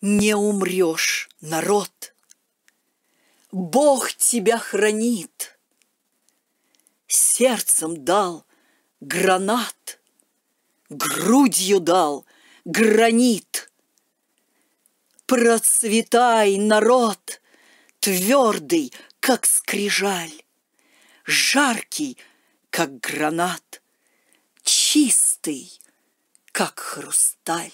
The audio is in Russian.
Не умрешь, народ! Бог тебя хранит! Сердцем дал гранат, Грудью дал гранит. Процветай, народ, Твердый, как скрижаль, Жаркий, как гранат, Чистый, как хрусталь.